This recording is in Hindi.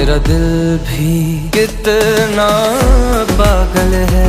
तेरा दिल भी कितना पागल है।